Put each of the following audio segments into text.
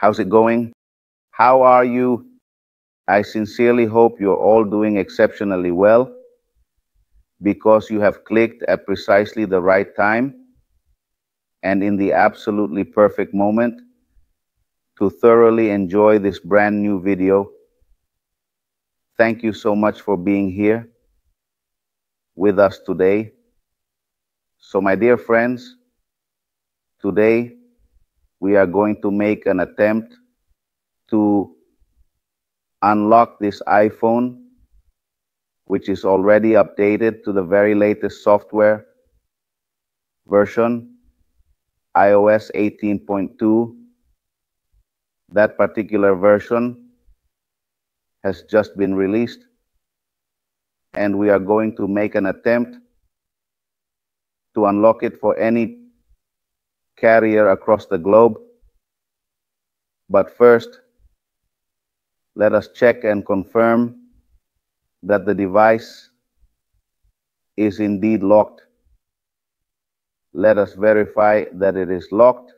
How's it going? How are you? I sincerely hope you're all doing exceptionally well because you have clicked at precisely the right time and in the absolutely perfect moment to thoroughly enjoy this brand new video. Thank you so much for being here with us today. So, my dear friends, today we are going to make an attempt to unlock this iPhone, which is already updated to the very latest software version, iOS 18.2. That particular version has just been released, and we are going to make an attempt to unlock it for any carrier across the globe. But first, let us check and confirm that the device is indeed locked. Let us verify that it is locked.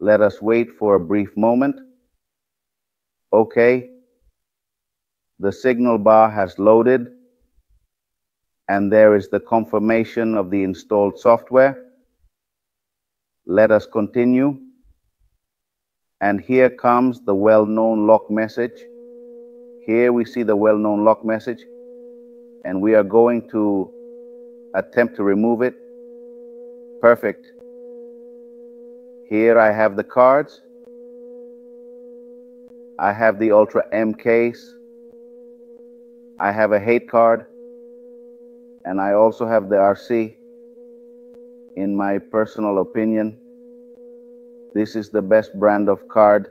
Let us wait for a brief moment. Okay. The signal bar has loaded and there is the confirmation of the installed software. Let us continue. And here comes the well-known lock message. Here we see the well-known lock message. And we are going to attempt to remove it. Perfect. Here I have the cards. I have the Ultra M case. I have a Heicard. And I also have the RSIM. In my personal opinion, this is the best brand of card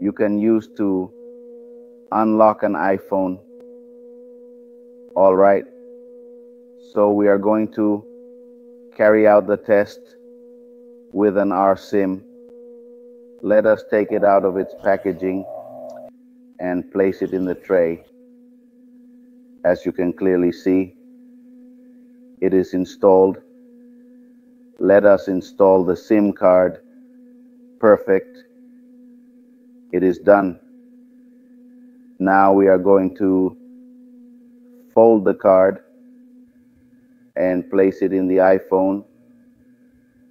you can use to unlock an iPhone. All right. So we are going to carry out the test with an RSIM. Let us take it out of its packaging and place it in the tray. As you can clearly see, it is installed. Let us install the SIM card perfect. It is done. Now we are going to fold the card and place it in the iPhone.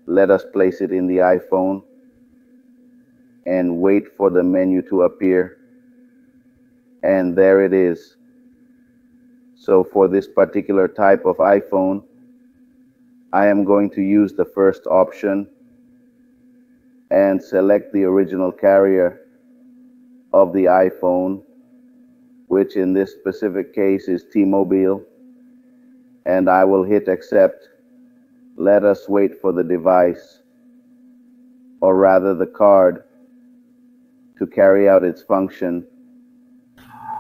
Let us place it in the iPhone and wait for the menu to appear. And there it is. So for this particular type of iPhone, I am going to use the first option and select the original carrier of the iPhone, which in this specific case is T-Mobile, and I will hit accept. Let us wait for the device, or rather the card, to carry out its function.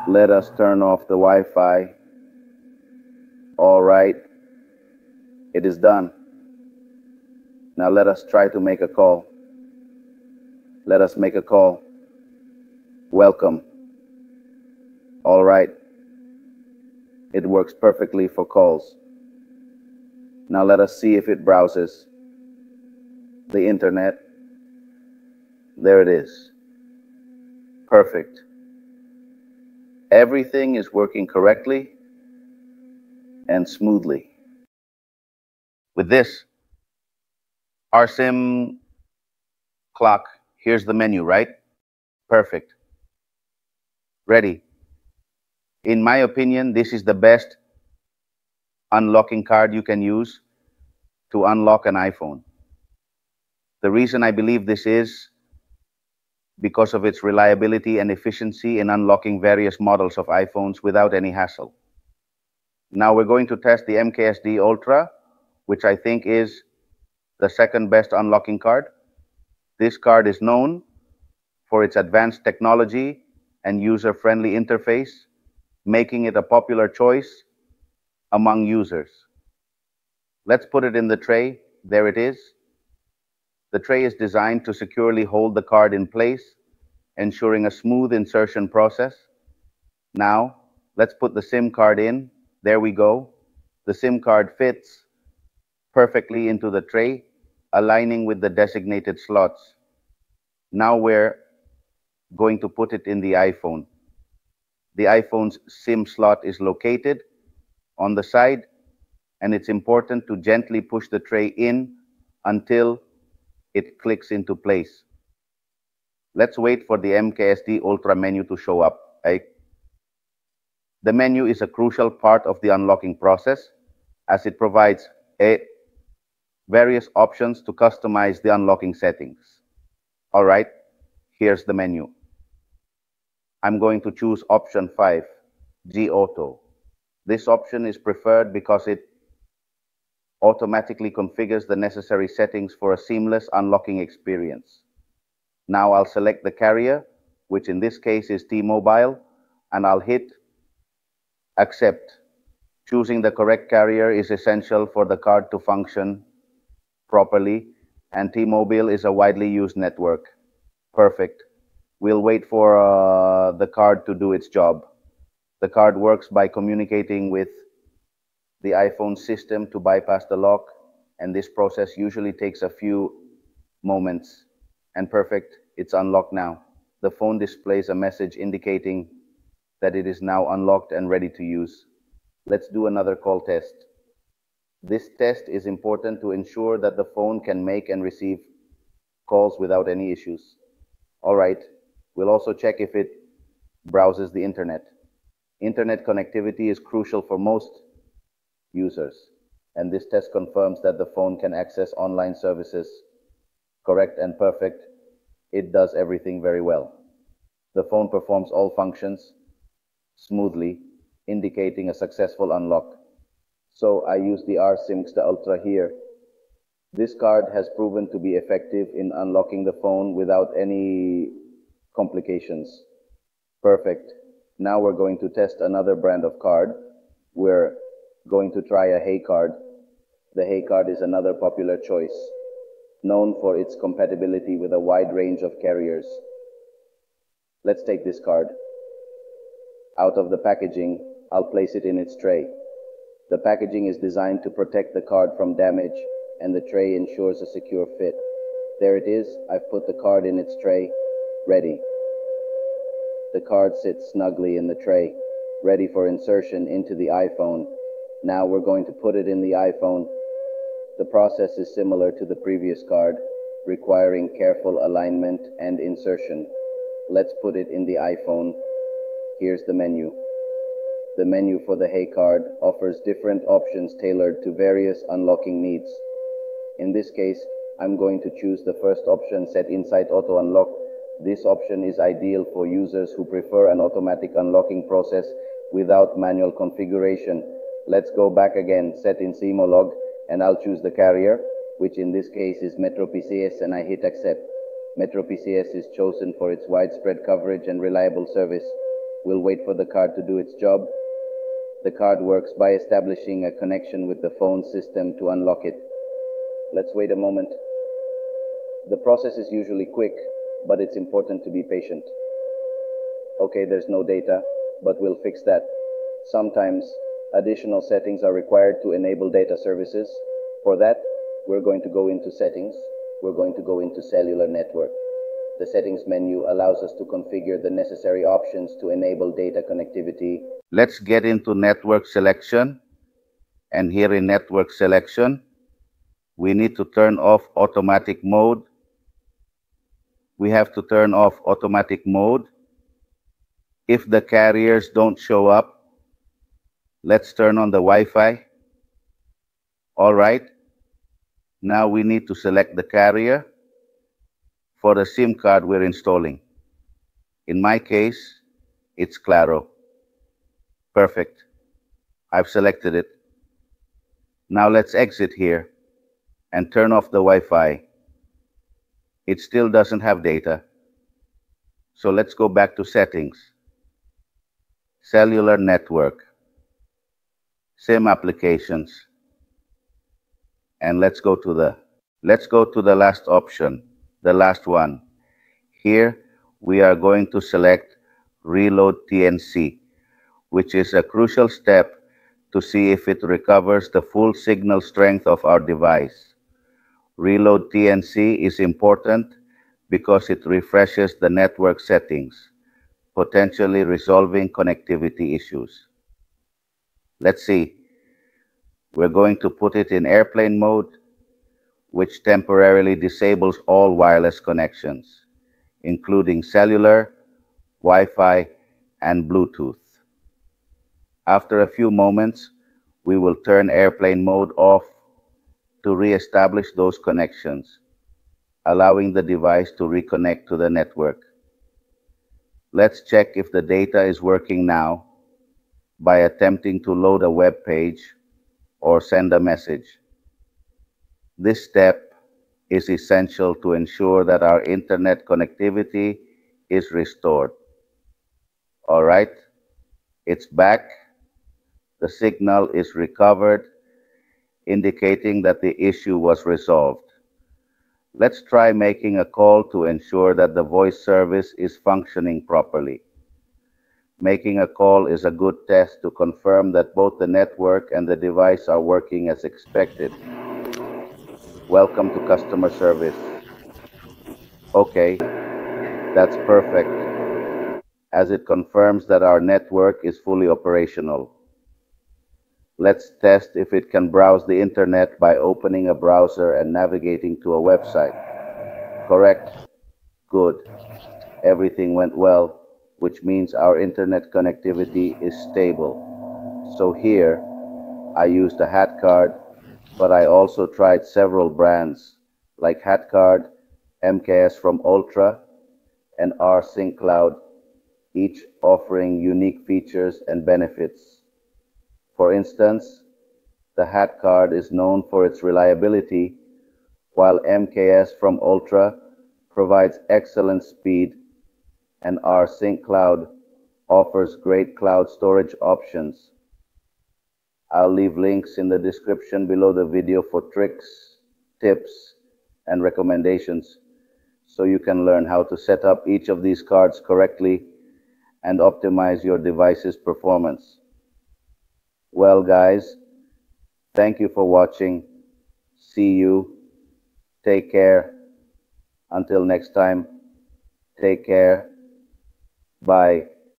Let us turn off the Wi-Fi. All right, it is done. Now let us try to make a call. Let us make a call. Welcome. All right. It works perfectly for calls. Now let us see if it browses the internet. There it is. Perfect. Everything is working correctly and smoothly. With this, RSIM clock Here's the menu, right? Perfect. Ready. In my opinion, this is the best unlocking card you can use to unlock an iPhone. The reason I believe this is because of its reliability and efficiency in unlocking various models of iPhones without any hassle. Now we're going to test the MKSD Ultra, which I think is the second best unlocking card. This card is known for its advanced technology and user-friendly interface, making it a popular choice among users. Let's put it in the tray. There it is. The tray is designed to securely hold the card in place, ensuring a smooth insertion process. Now, let's put the SIM card in. There we go. The SIM card fits perfectly into the tray aligning with the designated slots. Now we're going to put it in the iPhone. The iPhone's SIM slot is located on the side, and it's important to gently push the tray in until it clicks into place. Let's wait for the MKSD Ultra menu to show up. Right? The menu is a crucial part of the unlocking process as it provides a various options to customize the unlocking settings. All right, here's the menu. I'm going to choose option 5, G Auto. This option is preferred because it automatically configures the necessary settings for a seamless unlocking experience. Now I'll select the carrier, which in this case is T-Mobile, and I'll hit accept. Choosing the correct carrier is essential for the card to function properly, and T-Mobile is a widely used network. Perfect. We'll wait for uh, the card to do its job. The card works by communicating with the iPhone system to bypass the lock, and this process usually takes a few moments. And perfect, it's unlocked now. The phone displays a message indicating that it is now unlocked and ready to use. Let's do another call test. This test is important to ensure that the phone can make and receive calls without any issues. All right, we'll also check if it browses the internet. Internet connectivity is crucial for most users, and this test confirms that the phone can access online services correct and perfect. It does everything very well. The phone performs all functions smoothly, indicating a successful unlock. So I use the R RSIMXTA Ultra here. This card has proven to be effective in unlocking the phone without any complications. Perfect. Now we're going to test another brand of card. We're going to try a Heicard. The Heicard is another popular choice, known for its compatibility with a wide range of carriers. Let's take this card. Out of the packaging, I'll place it in its tray. The packaging is designed to protect the card from damage, and the tray ensures a secure fit. There it is. I've put the card in its tray. Ready. The card sits snugly in the tray, ready for insertion into the iPhone. Now we're going to put it in the iPhone. The process is similar to the previous card, requiring careful alignment and insertion. Let's put it in the iPhone. Here's the menu. The menu for the Heicard offers different options tailored to various unlocking needs. In this case, I'm going to choose the first option set inside Auto Unlock this option is ideal for users who prefer an automatic unlocking process without manual configuration. Let's go back again, set in SIMOLOG, and I'll choose the carrier, which in this case is Metro PCS, and I hit accept. Metro PCS is chosen for its widespread coverage and reliable service. We'll wait for the card to do its job. The card works by establishing a connection with the phone system to unlock it. Let's wait a moment. The process is usually quick, but it's important to be patient. Okay, there's no data, but we'll fix that. Sometimes additional settings are required to enable data services. For that, we're going to go into settings. We're going to go into cellular network. The settings menu allows us to configure the necessary options to enable data connectivity. Let's get into network selection. And here in network selection, we need to turn off automatic mode we have to turn off automatic mode. If the carriers don't show up, let's turn on the Wi-Fi. All right. Now we need to select the carrier for the SIM card we're installing. In my case, it's Claro. Perfect. I've selected it. Now let's exit here and turn off the Wi-Fi it still doesn't have data. So let's go back to settings. Cellular network. SIM applications. And let's go to the let's go to the last option, the last one. Here we are going to select reload TMSI, which is a crucial step to see if it recovers the full signal strength of our device. Reload TMSI is important because it refreshes the network settings, potentially resolving connectivity issues. Let's see. We're going to put it in airplane mode, which temporarily disables all wireless connections, including cellular, Wi-Fi, and Bluetooth. After a few moments, we will turn airplane mode off to re-establish those connections, allowing the device to reconnect to the network. Let's check if the data is working now by attempting to load a web page or send a message. This step is essential to ensure that our internet connectivity is restored. All right, it's back. The signal is recovered, indicating that the issue was resolved. Let's try making a call to ensure that the voice service is functioning properly. Making a call is a good test to confirm that both the network and the device are working as expected. Welcome to customer service. Okay, that's perfect, as it confirms that our network is fully operational. Let's test if it can browse the internet by opening a browser and navigating to a website. Correct. Good. Everything went well which means our internet connectivity is stable. So here, I used a Heicard, but I also tried several brands like Heicard, MKS from Ultra, and R-Sync Cloud, each offering unique features and benefits. For instance, the Heicard is known for its reliability, while MKS from Ultra provides excellent speed and R-Sync Cloud offers great cloud storage options. I'll leave links in the description below the video for tricks, tips, and recommendations so you can learn how to set up each of these cards correctly and optimize your device's performance. Well, guys, thank you for watching. See you. Take care. Until next time, take care Bye.